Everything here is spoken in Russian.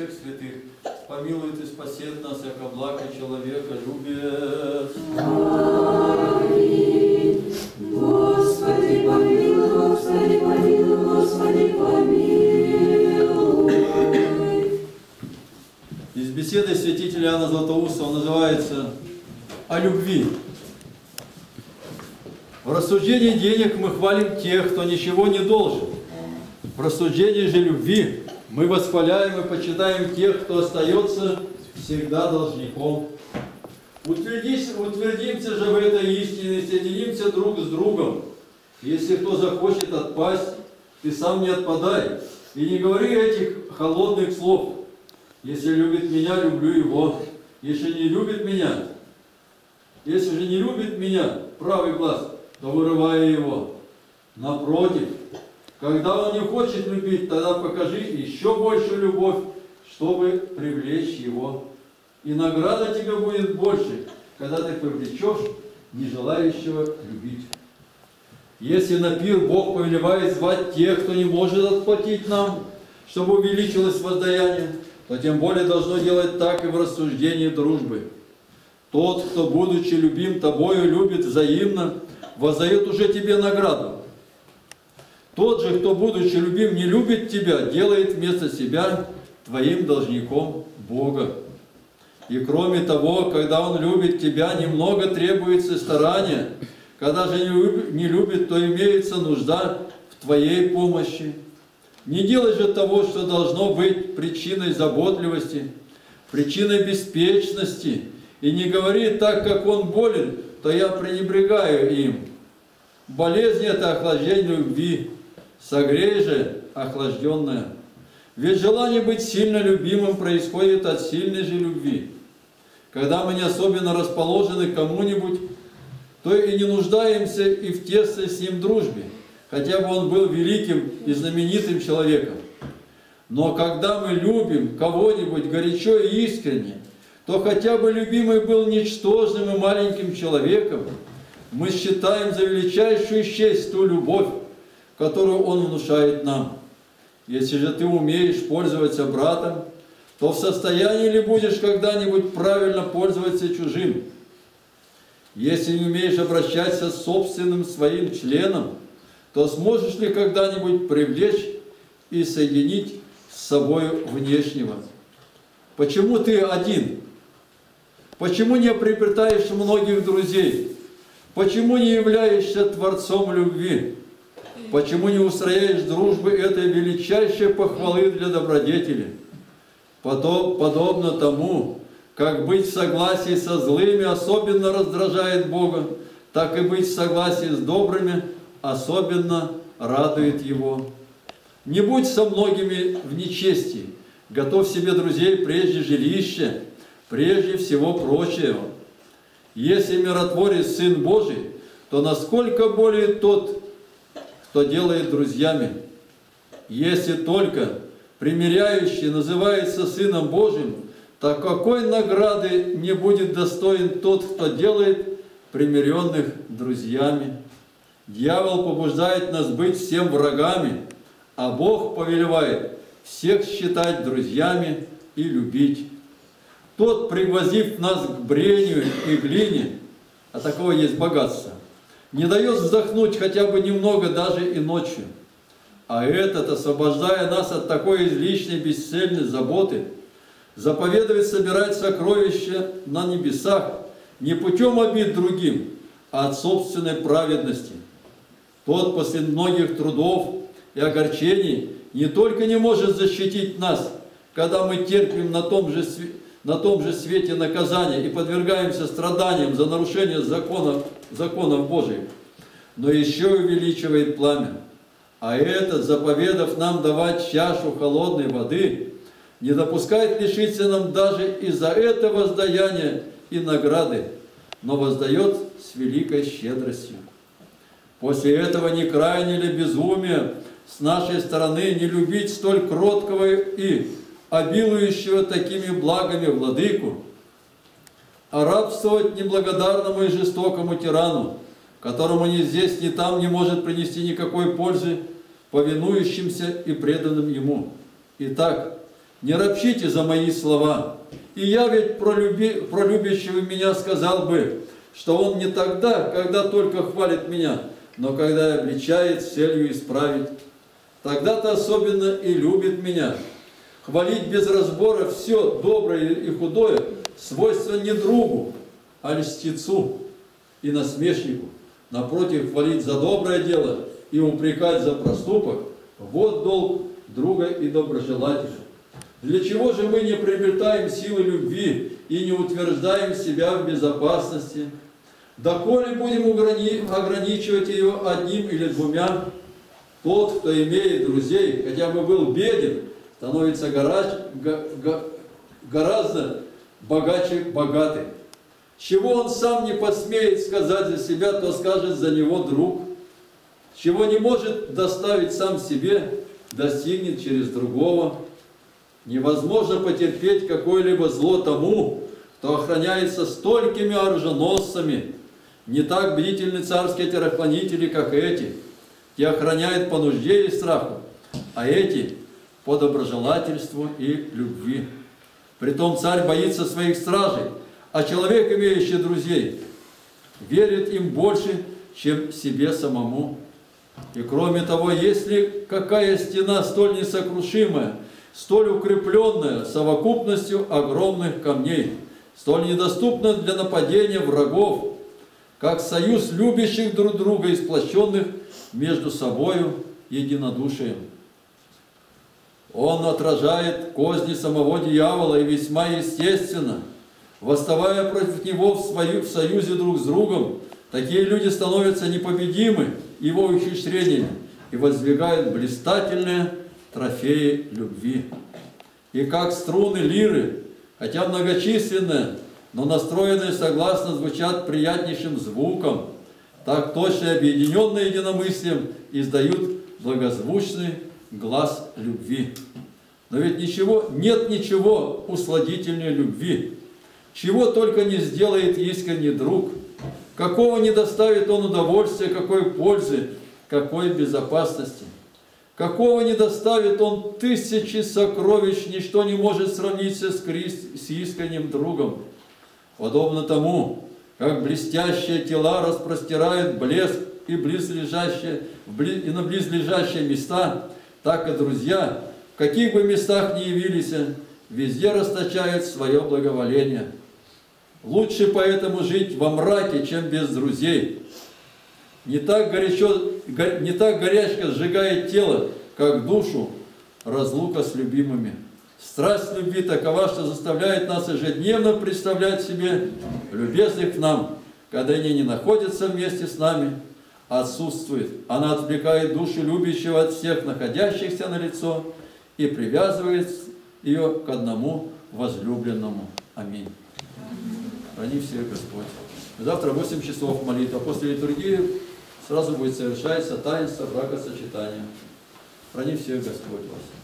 всех святых, помилует и спасет нас, як облако человека любит. Господи, помилуй, Господи, помилуй, Господи, помилуй. Из беседы святителя Иоанна Златоуста называется «О любви». В рассуждении денег мы хвалим тех, кто ничего не должен. В рассуждении же любви мы восхваляем и почитаем тех, кто остается всегда должником. Утвердись, утвердимся же в этой истине соединимся друг с другом. Если кто захочет отпасть, ты сам не отпадай. И не говори этих холодных слов. Если любит меня, люблю его. Если не любит меня, если же не любит меня, правый глаз, то вырываю его. Напротив, когда он не хочет любить, тогда покажи еще большую любовь, чтобы привлечь его. И награда тебе будет больше, когда ты привлечешь не желающего любить. Если на пир Бог повелевает звать тех, кто не может отплатить нам, чтобы увеличилось воздаяние, то тем более должно делать так и в рассуждении дружбы. Тот, кто, будучи любим тобою, любит взаимно, воздает уже тебе награду. Тот же, кто, будучи любим, не любит тебя, делает вместо себя твоим должником Бога. И кроме того, когда он любит тебя, немного требуется старания. Когда же не любит, то имеется нужда в твоей помощи. Не делай же того, что должно быть причиной заботливости, причиной беспечности, и не говори так, как он болен, то я пренебрегаю им. Болезнь – это охлаждение любви, согрей же охлажденное. Ведь желание быть сильно любимым происходит от сильной же любви. Когда мы не особенно расположены к кому-нибудь, то и не нуждаемся и в тесной с ним дружбе, хотя бы он был великим и знаменитым человеком. Но когда мы любим кого-нибудь горячо и искренне, то хотя бы любимый был ничтожным и маленьким человеком, мы считаем за величайшую честь ту любовь, которую он внушает нам. Если же ты умеешь пользоваться братом, то в состоянии ли будешь когда-нибудь правильно пользоваться чужим? Если не умеешь обращаться с собственным своим членом, то сможешь ли когда-нибудь привлечь и соединить с собой внешнего? Почему ты один? Почему не приобретаешь многих друзей? Почему не являешься Творцом любви? Почему не устрояешь дружбы этой величайшей похвалы для добродетели? Подобно тому, как быть в согласии со злыми особенно раздражает Бога, так и быть в согласии с добрыми особенно радует Его. Не будь со многими в нечестии, готовь себе друзей прежде жилища, прежде всего прочего. Если миротворец Сын Божий, то насколько более тот, кто делает друзьями. Если только примиряющий называется Сыном Божьим, то какой награды не будет достоин тот, кто делает примиренных друзьями? Дьявол побуждает нас быть всем врагами, а Бог повелевает всех считать друзьями и любить. Тот, пригвозив нас к брению и глине, а такого есть богатство, не дает вздохнуть хотя бы немного даже и ночью. А этот, освобождая нас от такой излишней бесцельной заботы, заповедует собирать сокровища на небесах не путем обид другим, а от собственной праведности. Тот после многих трудов и огорчений не только не может защитить нас, когда мы терпим на том же свете, на том же свете наказания и подвергаемся страданиям за нарушение законов, законов Божьих, но еще увеличивает пламя. А этот, заповедав нам давать чашу холодной воды, не допускает лишиться нам даже из-за этого воздаяния и награды, но воздает с великой щедростью. После этого не крайне ли безумие с нашей стороны не любить столь кроткого и обилующего такими благами владыку, а рабствовать неблагодарному и жестокому тирану, которому ни здесь, ни там не может принести никакой пользы повинующимся и преданным ему. Итак, Не ропщите за мои слова. И я ведь про, люби, про любящего меня сказал бы, что он не тогда, когда только хвалит меня, но когда обличает с целью исправить. Тогда-то особенно и любит меня. Хвалить без разбора все доброе и худое свойство не другу, а льстецу и насмешнику. Напротив, хвалить за доброе дело и упрекать за проступок – вот долг друга и доброжелателя. Для чего же мы не приобретаем силы любви и не утверждаем себя в безопасности? Доколе будем ограничивать ее одним или двумя? Тот, кто имеет друзей, хотя бы был беден, становится гораздо богаче богатый. Чего он сам не посмеет сказать за себя, то скажет за него друг. Чего не может доставить сам себе, достигнет через другого. Невозможно потерпеть какое-либо зло тому, кто охраняется столькими оруженосцами. Не так бдительны царские терахлонители, как эти. Те охраняют по нужде и страху, а эти по доброжелательству и любви. Притом царь боится своих стражей, а человек, имеющий друзей, верит им больше, чем себе самому. И кроме того, если какая стена столь несокрушимая, столь укрепленная совокупностью огромных камней, столь недоступна для нападения врагов, как союз любящих друг друга и сплощенных между собою единодушием. Он отражает козни самого дьявола и весьма естественно, восставая против него в, свою, в союзе друг с другом, такие люди становятся непобедимы его ухищрениями и воздвигают блистательные трофеи любви. И как струны лиры, хотя многочисленные, но настроенные согласно звучат приятнейшим звуком, так точно объединенные единомыслием издают благозвучный глаз любви. Но ведь ничего, нет ничего усладительнее любви. Чего только не сделает искренний друг, какого не доставит он удовольствия, какой пользы, какой безопасности. Какого не доставит он тысячи сокровищ, ничто не может сравниться с, с искренним другом. Подобно тому, как блестящие тела распростирают блеск и, близлежащие, и на близлежащие места, так и друзья, в каких бы местах ни явились, везде расточают свое благоволение. Лучше поэтому жить во мраке, чем без друзей. Не так, горячо, не так горячко сжигает тело, как душу разлука с любимыми. Страсть любви такова, что заставляет нас ежедневно представлять себе любезных нам, когда они не находятся вместе с нами, отсутствует. Она отвлекает душу любящего от всех находящихся на лицо и привязывает ее к одному возлюбленному. Аминь. Храни всех Господь. Завтра 8 часов молитва. После литургии сразу будет совершаться таинство бракосочетания. Храни всех Господь вас.